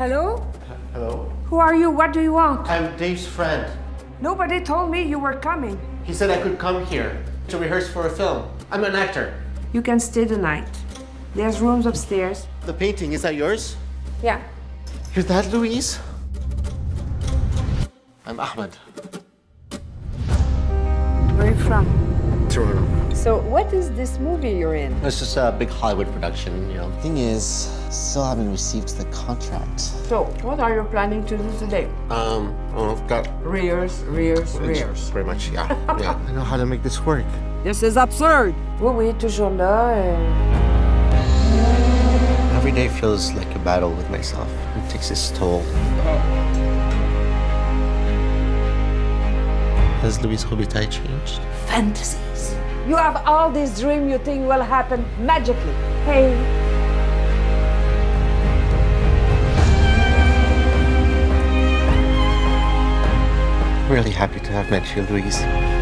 Hello? Hello? Who are you? What do you want? I'm Dave's friend. Nobody told me you were coming. He said I could come here to rehearse for a film. I'm an actor. You can stay the night. There's rooms upstairs. The painting, is that yours? Yeah. Is that Louise? I'm Ahmed. Where are you from? Toronto. So, what is this movie you're in? It's just a big Hollywood production, you know. Thing is, still haven't received the contract. So, what are you planning to do today? Um, well, I've got Rears, rears, rears. pretty much, yeah. yeah. I know how to make this work. This is absurd. Oui, oui, toujours là. Every day feels like a battle with myself. It takes its toll. Has Louise Robitaille changed? Fantasies. You have all these dreams you think will happen magically. Hey, Really happy to have met you, Louise.